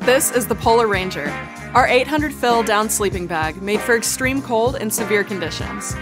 This is the Polar Ranger, our 800 fill down sleeping bag made for extreme cold and severe conditions.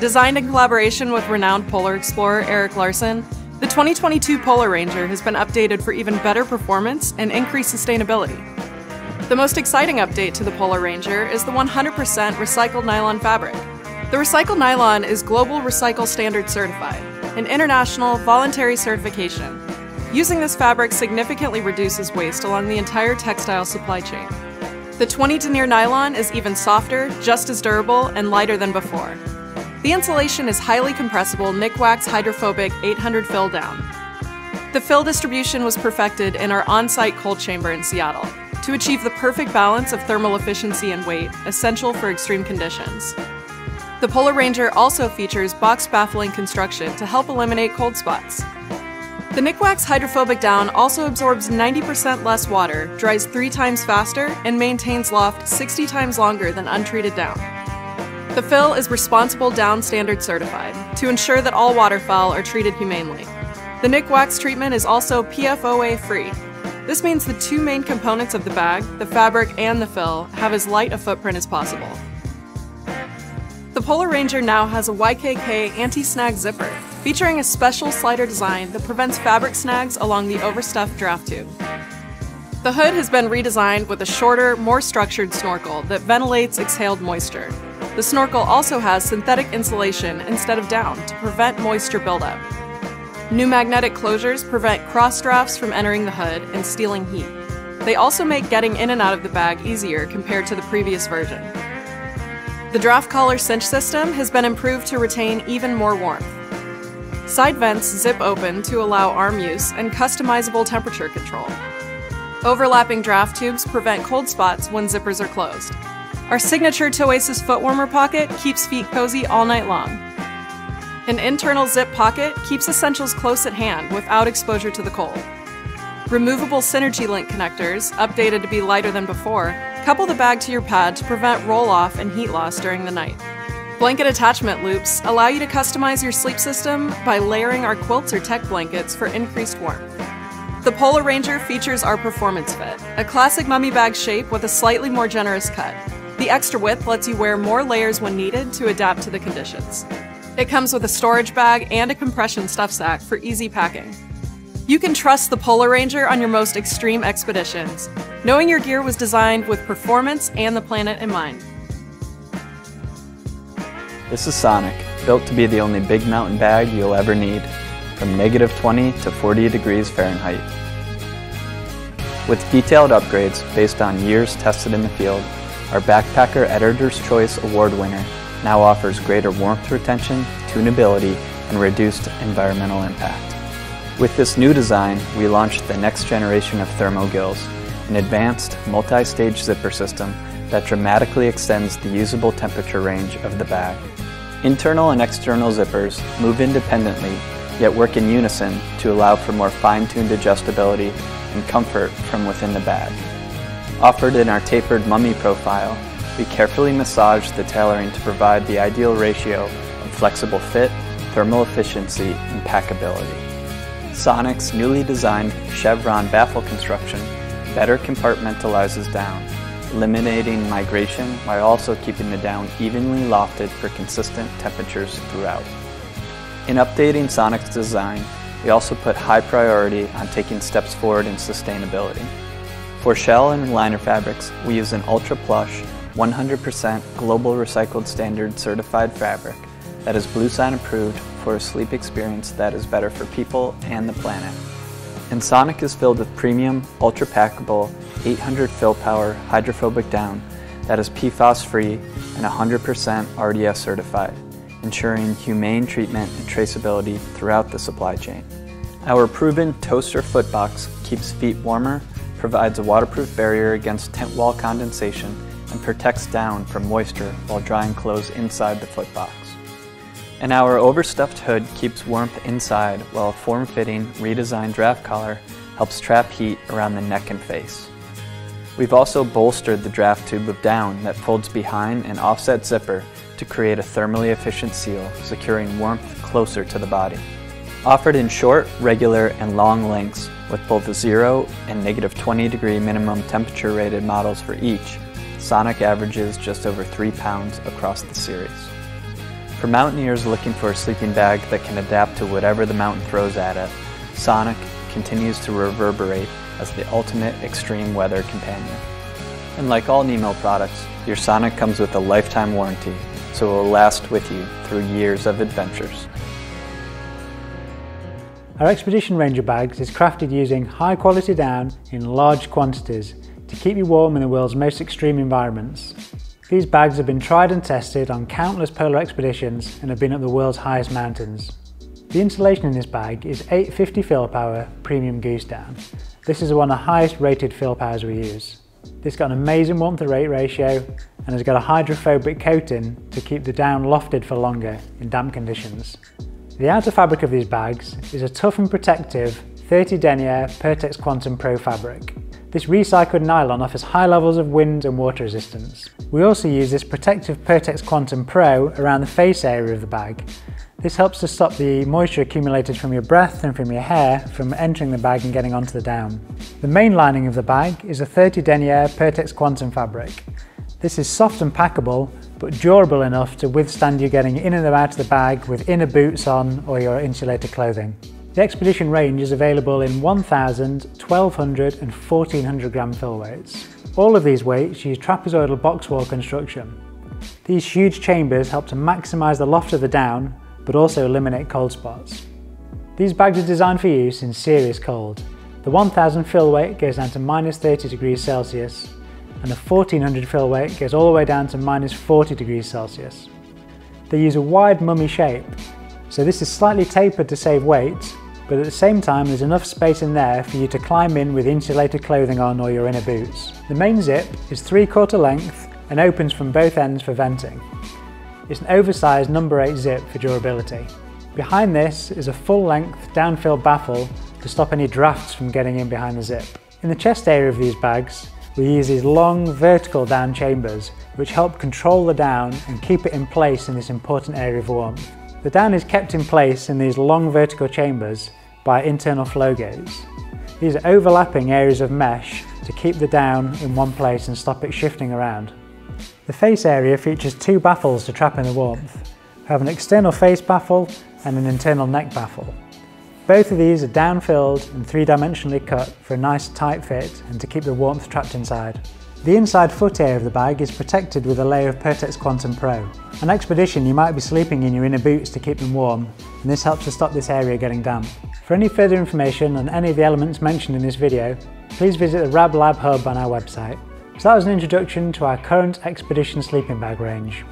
Designed in collaboration with renowned polar explorer Eric Larsen, the 2022 Polar Ranger has been updated for even better performance and increased sustainability. The most exciting update to the Polar Ranger is the 100% recycled nylon fabric. The recycled nylon is Global Recycle Standard certified, an international voluntary certification. Using this fabric significantly reduces waste along the entire textile supply chain. The 20 denier nylon is even softer, just as durable, and lighter than before. The insulation is highly compressible Nikwax hydrophobic 800 fill down. The fill distribution was perfected in our on-site cold chamber in Seattle to achieve the perfect balance of thermal efficiency and weight essential for extreme conditions. The Polar Ranger also features box baffling construction to help eliminate cold spots. The Nikwax hydrophobic down also absorbs 90% less water, dries three times faster, and maintains loft 60 times longer than untreated down. The fill is Responsible Down Standard certified to ensure that all waterfowl are treated humanely. The Nikwax treatment is also PFOA free. This means the two main components of the bag, the fabric and the fill, have as light a footprint as possible. The Polar Ranger now has a YKK anti-snag zipper, featuring a special slider design that prevents fabric snags along the overstuffed draft tube. The hood has been redesigned with a shorter, more structured snorkel that ventilates exhaled moisture, the snorkel also has synthetic insulation instead of down to prevent moisture buildup. New magnetic closures prevent cross drafts from entering the hood and stealing heat. They also make getting in and out of the bag easier compared to the previous version. The draft collar cinch system has been improved to retain even more warmth. Side vents zip open to allow arm use and customizable temperature control. Overlapping draft tubes prevent cold spots when zippers are closed. Our signature Toasis foot warmer pocket keeps feet cozy all night long. An internal zip pocket keeps essentials close at hand without exposure to the cold. Removable Synergy Link connectors, updated to be lighter than before, couple the bag to your pad to prevent roll off and heat loss during the night. Blanket attachment loops allow you to customize your sleep system by layering our quilts or tech blankets for increased warmth. The Polar Ranger features our Performance Fit, a classic mummy bag shape with a slightly more generous cut. The extra width lets you wear more layers when needed to adapt to the conditions. It comes with a storage bag and a compression stuff sack for easy packing. You can trust the Polar Ranger on your most extreme expeditions, knowing your gear was designed with performance and the planet in mind. This is Sonic, built to be the only big mountain bag you'll ever need, from negative 20 to 40 degrees Fahrenheit. With detailed upgrades based on years tested in the field, our Backpacker Editor's Choice Award winner now offers greater warmth retention, tunability, and reduced environmental impact. With this new design, we launched the next generation of Thermogills, an advanced multi-stage zipper system that dramatically extends the usable temperature range of the bag. Internal and external zippers move independently, yet work in unison to allow for more fine-tuned adjustability and comfort from within the bag. Offered in our tapered mummy profile, we carefully massage the tailoring to provide the ideal ratio of flexible fit, thermal efficiency, and packability. Sonic's newly designed chevron baffle construction better compartmentalizes down, eliminating migration while also keeping the down evenly lofted for consistent temperatures throughout. In updating Sonic's design, we also put high priority on taking steps forward in sustainability. For shell and liner fabrics, we use an ultra plush, 100% global recycled standard certified fabric that is Bluesign approved for a sleep experience that is better for people and the planet. And Sonic is filled with premium, ultra packable, 800 fill power hydrophobic down that is PFAS free and 100% RDS certified, ensuring humane treatment and traceability throughout the supply chain. Our proven toaster footbox keeps feet warmer provides a waterproof barrier against tent wall condensation and protects down from moisture while drying clothes inside the footbox. And our overstuffed hood keeps warmth inside while a form-fitting, redesigned draft collar helps trap heat around the neck and face. We've also bolstered the draft tube of down that folds behind an offset zipper to create a thermally efficient seal, securing warmth closer to the body. Offered in short, regular, and long lengths, With both 0 and negative 20 degree minimum temperature rated models for each, Sonic averages just over 3 pounds across the series. For mountaineers looking for a sleeping bag that can adapt to whatever the mountain throws at it, Sonic continues to reverberate as the ultimate extreme weather companion. And like all Nemo products, your Sonic comes with a lifetime warranty, so it will last with you through years of adventures. Our Expedition range bags is crafted using high quality down in large quantities to keep you warm in the world's most extreme environments. These bags have been tried and tested on countless polar expeditions and have been at the world's highest mountains. The insulation in this bag is 850 fill power premium goose down. This is one of the highest rated fill powers we use. This got an amazing warmth to rate ratio and has got a hydrophobic coating to keep the down lofted for longer in damp conditions. The outer fabric of these bags is a tough and protective 30 denier Pertex Quantum Pro fabric. This recycled nylon offers high levels of wind and water resistance. We also use this protective Pertex Quantum Pro around the face area of the bag. This helps to stop the moisture accumulated from your breath and from your hair from entering the bag and getting onto the down. The main lining of the bag is a 30 denier Pertex Quantum fabric. This is soft and packable, but durable enough to withstand you getting in and out of the bag with inner boots on or your insulated clothing. The Expedition range is available in 1000, 1200 and 1400 gram fill weights. All of these weights use trapezoidal box wall construction. These huge chambers help to maximise the loft of the down, but also eliminate cold spots. These bags are designed for use in serious cold. The 1000 fill weight goes down to minus 30 degrees Celsius and the 1400 fill weight goes all the way down to minus 40 degrees Celsius. They use a wide mummy shape, so this is slightly tapered to save weight, but at the same time there's enough space in there for you to climb in with insulated clothing on or your inner boots. The main zip is 3 quarter length and opens from both ends for venting. It's an oversized number 8 zip for durability. Behind this is a full length downfill baffle to stop any drafts from getting in behind the zip. In the chest area of these bags, we use these long vertical down chambers which help control the down and keep it in place in this important area of warmth. The down is kept in place in these long vertical chambers by internal flow gates. These are overlapping areas of mesh to keep the down in one place and stop it shifting around. The face area features two baffles to trap in the warmth. We have an external face baffle and an internal neck baffle. Both of these are down-filled and three-dimensionally cut for a nice tight fit and to keep the warmth trapped inside. The inside foot area of the bag is protected with a layer of Pertex Quantum Pro. On expedition you might be sleeping in your inner boots to keep them warm and this helps to stop this area getting damp. For any further information on any of the elements mentioned in this video, please visit the Rab Lab Hub on our website. So that was an introduction to our current Expedition sleeping bag range.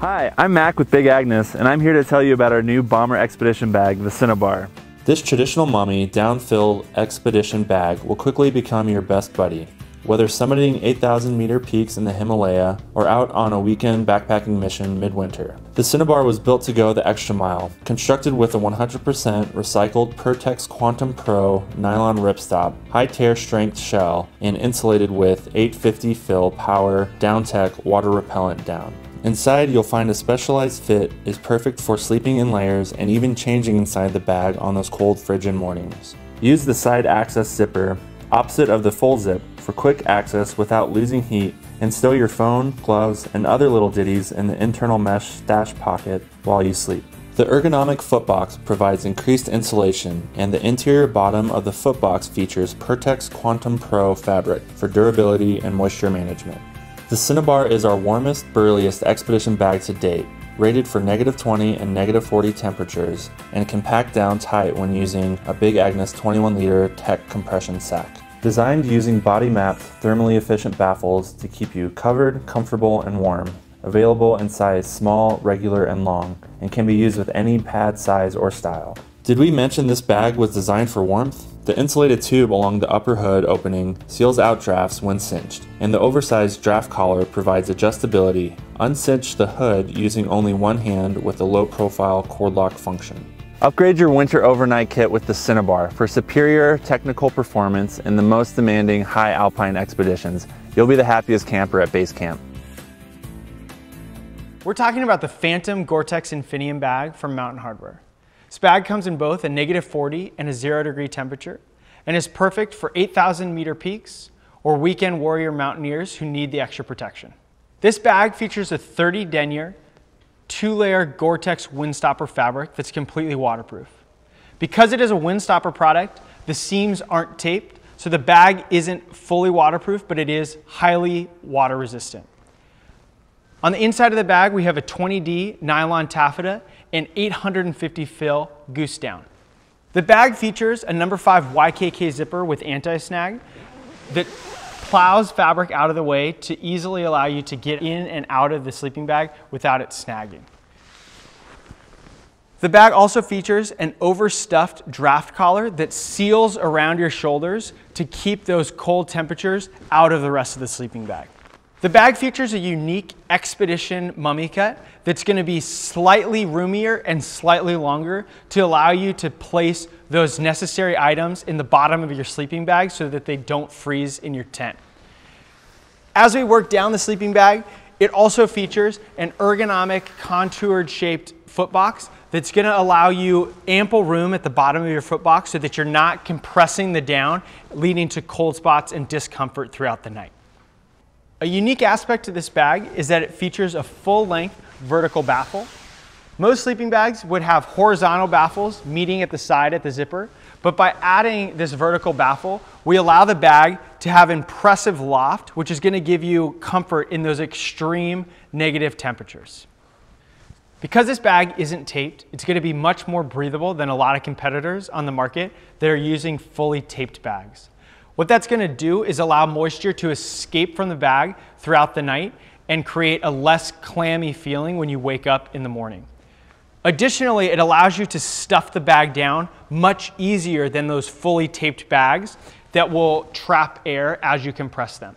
Hi, I'm Mac with Big Agnes, and I'm here to tell you about our new bomber expedition bag, the Cinnabar. This traditional mummy down-filled expedition bag will quickly become your best buddy. Whether summiting 8,000 meter peaks in the Himalaya or out on a weekend backpacking mission midwinter. The Cinnabar was built to go the extra mile, constructed with a 100% recycled Pertex Quantum Pro nylon ripstop, high tear strength shell, and insulated with 850 fill power DownTek water repellent down. Inside, you'll find a specialized fit is perfect for sleeping in layers and even changing inside the bag on those cold frigid mornings. Use the side access zipper opposite of the full zip for quick access without losing heat and stow your phone, gloves, and other little ditties in the internal mesh stash pocket while you sleep. The ergonomic footbox provides increased insulation, and the interior bottom of the footbox features Pertex Quantum Pro fabric for durability and moisture management. The Cinnabar is our warmest, burliest expedition bag to date, rated for negative 20 and negative 40 temperatures, and can pack down tight when using a Big Agnes 21 liter tech compression sack. Designed using body mapped, thermally efficient baffles to keep you covered, comfortable, and warm. Available in size small, regular, and long, and can be used with any pad size or style. Did we mention this bag was designed for warmth? The insulated tube along the upper hood opening seals out drafts when cinched, and the oversized draft collar provides adjustability. Uncinch the hood using only one hand with a low profile cord lock function. Upgrade your winter overnight kit with the Cinnabar for superior technical performance in the most demanding high alpine expeditions. You'll be the happiest camper at base camp. We're talking about the Phantom Gore-Tex Infinium bag from Mountain Hardwear. Bag comes in both a negative 40 and a zero degree temperature and is perfect for 8,000 meter peaks or weekend warrior mountaineers who need the extra protection. This bag features a 30 denier, two layer Gore-Tex windstopper fabric that's completely waterproof. Because it is a windstopper product, the seams aren't taped, so the bag isn't fully waterproof, but it is highly water resistant. On the inside of the bag, we have a 20D nylon taffeta and 850 fill goose down. The bag features a number 5 YKK zipper with anti-snag that plows fabric out of the way to easily allow you to get in and out of the sleeping bag without it snagging. The bag also features an overstuffed draft collar that seals around your shoulders to keep those cold temperatures out of the rest of the sleeping bag. The bag features a unique Expedition mummy cut that's going to be slightly roomier and slightly longer to allow you to place those necessary items in the bottom of your sleeping bag so that they don't freeze in your tent. As we work down the sleeping bag, it also features an ergonomic contoured shaped footbox that's going to allow you ample room at the bottom of your footbox so that you're not compressing the down, leading to cold spots and discomfort throughout the night. A unique aspect to this bag is that it features a full-length vertical baffle. Most sleeping bags would have horizontal baffles meeting at the side at the zipper, but by adding this vertical baffle, we allow the bag to have impressive loft, which is gonna give you comfort in those extreme negative temperatures. Because this bag isn't taped, it's gonna be much more breathable than a lot of competitors on the market that are using fully taped bags. What that's gonna do is allow moisture to escape from the bag throughout the night and create a less clammy feeling when you wake up in the morning. Additionally, it allows you to stuff the bag down much easier than those fully taped bags that will trap air as you compress them.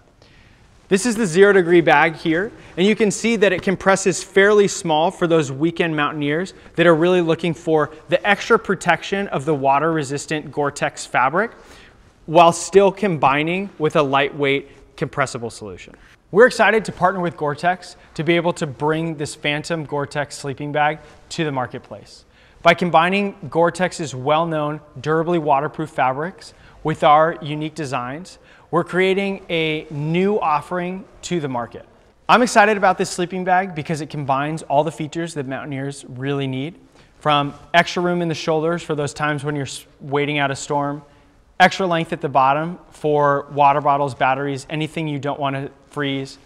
This is the zero degree bag here, and you can see that it compresses fairly small for those weekend mountaineers that are really looking for the extra protection of the water resistant Gore-Tex fabric while still combining with a lightweight compressible solution. We're excited to partner with Gore-Tex to be able to bring this Phantom Gore-Tex sleeping bag to the marketplace. By combining Gore-Tex's well-known durably waterproof fabrics with our unique designs, we're creating a new offering to the market. I'm excited about this sleeping bag because it combines all the features that mountaineers really need, from extra room in the shoulders for those times when you're waiting out a storm, extra length at the bottom for water bottles, batteries, anything you don't want to freeze,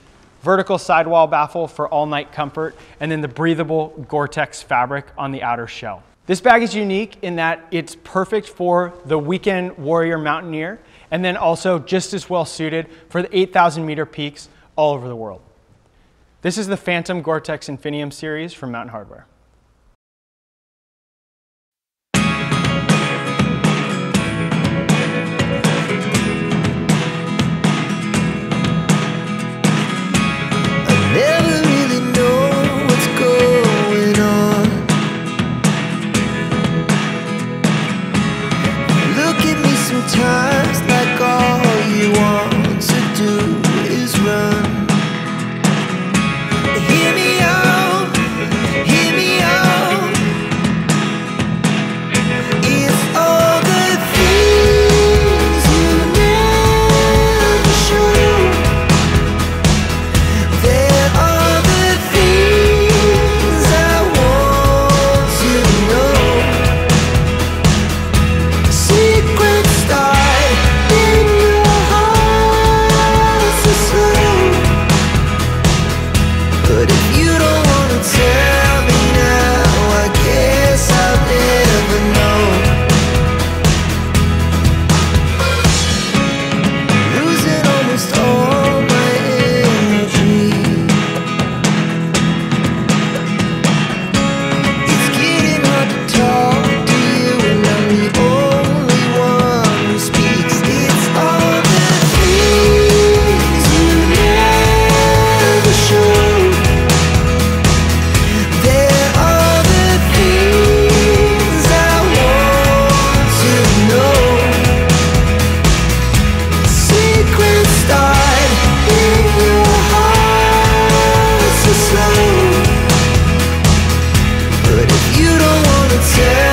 vertical sidewall baffle for all night comfort, and then the breathable Gore-Tex fabric on the outer shell. This bag is unique in that it's perfect for the weekend warrior mountaineer, and then also just as well suited for the 8,000 meter peaks all over the world. This is the Phantom Gore-Tex Infinium series from Mountain Hardwear. Say.